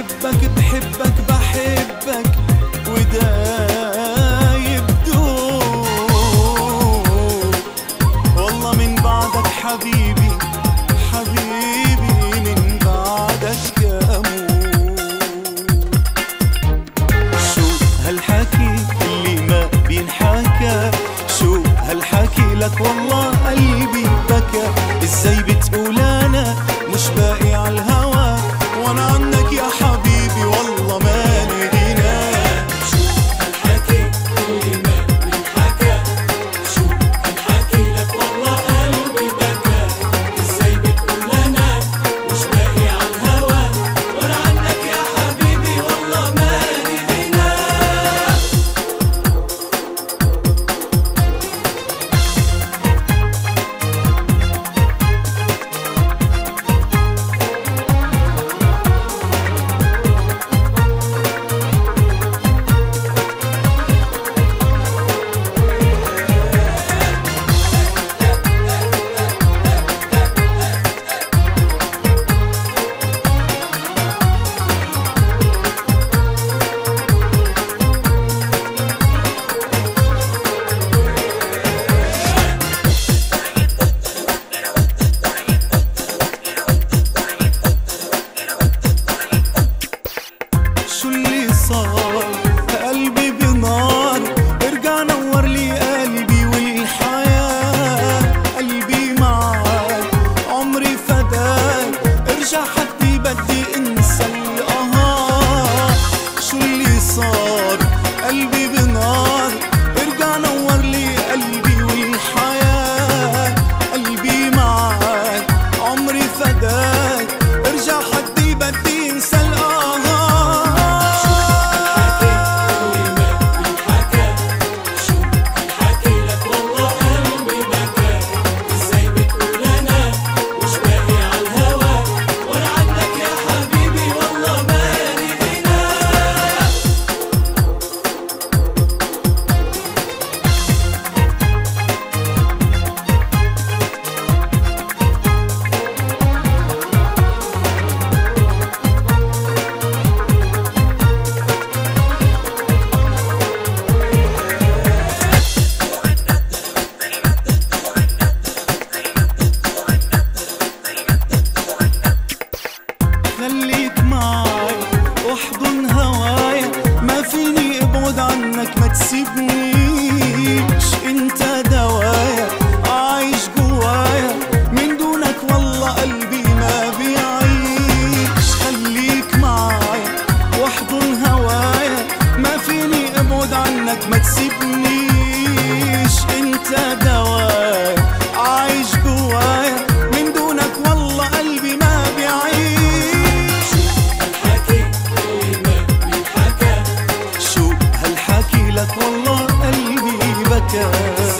بحبك بحبك بحبك وده يبدو. والله من بعدك حبيبي حبيبي من بعدك أموت شو هالحكي اللي ما بينحكى؟ شو هالحكي لك والله قلبي بكى؟ إزاي بتقول أنا بدي تسيبنيش انت دوايا عايش جوايا. من دونك والله قلبي ما بيعيش. خليك معايا واحضن هوايا ما فيني أبعد عنك ما تسيبنيش. انت Yeah.